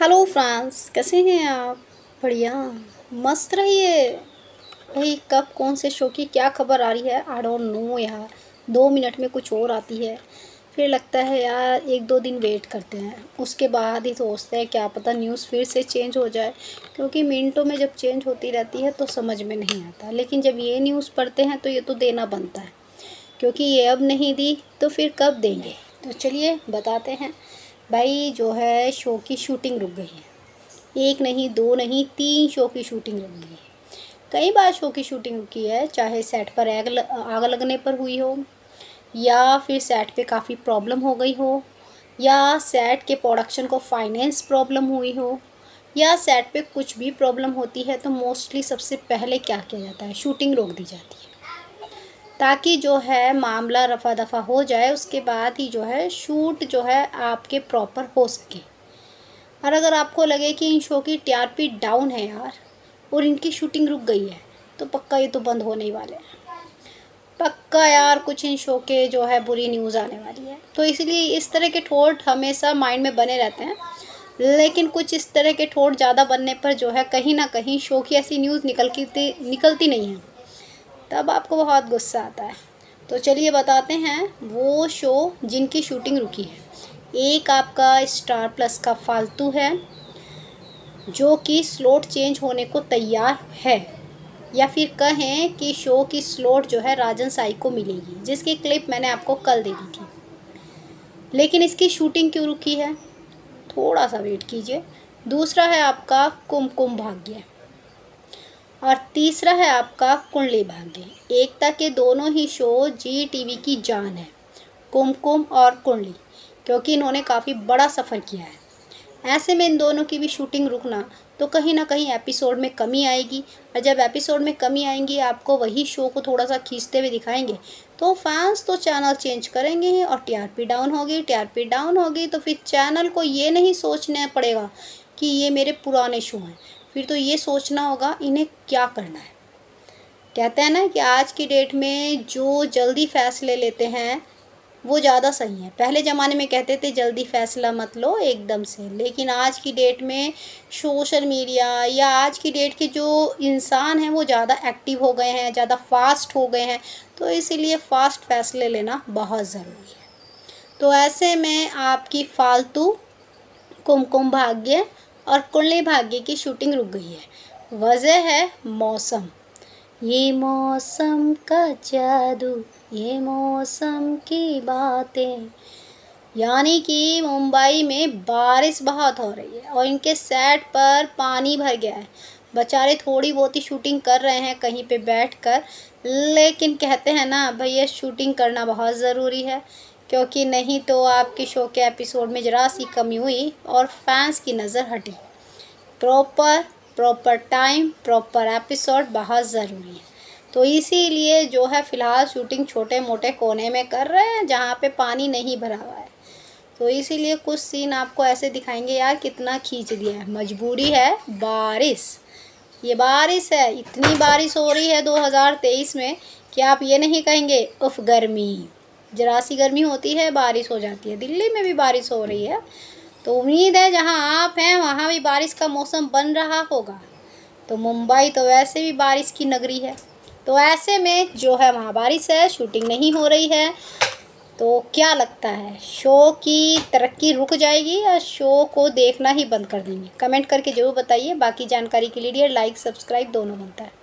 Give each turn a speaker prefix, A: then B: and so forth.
A: Hello friends कैसे हैं आप? बढ़िया। मस्त रहिए। भाई, कब, कौन से शो की क्या खबर आ रही है? आई डोंट नो यार। दो मिनट में कुछ और आती है। फिर लगता है यार, एक दो दिन वेट करते हैं। उसके बाद ही सोचते हैं, क्या पता न्यूज़ फिर से चेंज हो जाए। क्योंकि मिनटों में जब चेंज होती रहती है तो समझ में नहीं आता। लेकिन जब ये न्यूज़ पढ़ते हैं तो ये तो देना बनता है। क्योंकि ये अब नहीं दी तो फिर कब देंगे? तो चलिए, बताते हैं। भाई जो है शो की शूटिंग रुक गई है। एक नहीं, दो नहीं, तीन शो की शूटिंग रुक गई है। कई बार शो की शूटिंग रुकी है, चाहे सेट पर आग आग लगने पर हुई हो, या फिर सेट पे काफ़ी प्रॉब्लम हो गई हो, या सेट के प्रोडक्शन को फाइनेंस प्रॉब्लम हुई हो, या सेट पे कुछ भी प्रॉब्लम होती है तो मोस्टली सबसे पहले क्या किया जाता है? शूटिंग रोक दी जाती है। ताकि जो है मामला रफ़ा दफ़ा हो जाए, उसके बाद ही जो है शूट जो है आपके प्रॉपर हो सके। और अगर आपको लगे कि इन शो की टीआरपी डाउन है यार, और इनकी शूटिंग रुक गई है तो पक्का ये तो बंद होने ही वाले हैं। पक्का यार, कुछ इन शो के जो है बुरी न्यूज़ आने वाली है। तो इसलिए इस तरह के ठोट हमेशा माइंड में बने रहते हैं। लेकिन कुछ इस तरह के ठोट ज़्यादा बनने पर जो है कहीं ना कहीं शो की ऐसी न्यूज़ निकल निकलती नहीं है। तब आपको बहुत गुस्सा आता है। तो चलिए बताते हैं, वो शो जिनकी शूटिंग रुकी है। एक आपका स्टार प्लस का फालतू है, जो कि स्लॉट चेंज होने को तैयार है। या फिर कहें कि शो की स्लॉट जो है राजन साई को मिलेगी, जिसकी क्लिप मैंने आपको कल दे दी थी। लेकिन इसकी शूटिंग क्यों रुकी है? थोड़ा सा वेट कीजिए। दूसरा है आपका कुमकुम भाग्य। और तीसरा है आपका कुंडली भाग्य एकता के दोनों ही शो जी टीवी की जान है, कुमकुम और कुंडली, क्योंकि इन्होंने काफ़ी बड़ा सफ़र किया है। ऐसे में इन दोनों की भी शूटिंग रुकना तो कहीं ना कहीं एपिसोड में कमी आएगी, और जब एपिसोड में कमी आएँगी, आपको वही शो को थोड़ा सा खींचते हुए दिखाएँगे तो फैंस तो चैनल चेंज करेंगे ही, और टीआरपी डाउन होगी टीआरपी डाउन होगी तो फिर चैनल को ये नहीं सोचना पड़ेगा कि ये मेरे पुराने शो हैं। फिर तो ये सोचना होगा, इन्हें क्या करना है। कहते हैं ना कि आज की डेट में जो जल्दी फ़ैसले लेते हैं, वो ज़्यादा सही है। पहले ज़माने में कहते थे, जल्दी फ़ैसला मत लो एकदम से। लेकिन आज की डेट में सोशल मीडिया या आज की डेट के जो इंसान हैं, वो ज़्यादा एक्टिव हो गए हैं, ज़्यादा फास्ट हो गए हैं। तो इसीलिए फ़ास्ट फैसले लेना बहुत ज़रूरी है। तो ऐसे में आपकी फालतू कुमकुम भाग्य और कुंडली भाग्य की शूटिंग रुक गई है। वजह है मौसम। ये मौसम का जादू, ये मौसम की बातें। यानी कि मुंबई में बारिश बहुत हो रही है और इनके सेट पर पानी भर गया है। बेचारे थोड़ी बहुत ही शूटिंग कर रहे हैं कहीं पे बैठकर। लेकिन कहते हैं ना, भैया शूटिंग करना बहुत ज़रूरी है। क्योंकि नहीं तो आपके शो के एपिसोड में ज़रा सी कमी हुई और फैंस की नज़र हटी। Proper proper time, proper episode बहुत ज़रूरी है। तो इसीलिए जो है फ़िलहाल शूटिंग छोटे मोटे कोने में कर रहे हैं, जहाँ पे पानी नहीं भरा हुआ है। तो इसीलिए कुछ सीन आपको ऐसे दिखाएँगे, यार कितना खींच दिया है। मजबूरी है, बारिश। ये बारिश है, इतनी बारिश हो रही है 2023 में कि आप ये नहीं कहेंगे, उफ, गर्मी। जरा सी गर्मी होती है, बारिश हो जाती है। दिल्ली में भी बारिश हो रही है। तो उम्मीद है जहाँ आप हैं, वहाँ भी बारिश का मौसम बन रहा होगा। तो मुंबई तो वैसे भी बारिश की नगरी है। तो ऐसे में जो है, वहाँ बारिश है, शूटिंग नहीं हो रही है। तो क्या लगता है, शो की तरक्की रुक जाएगी या शो को देखना ही बंद कर देंगे? कमेंट करके ज़रूर बताइए। बाकी जानकारी के लिए लाइक, सब्सक्राइब दोनों बनता है।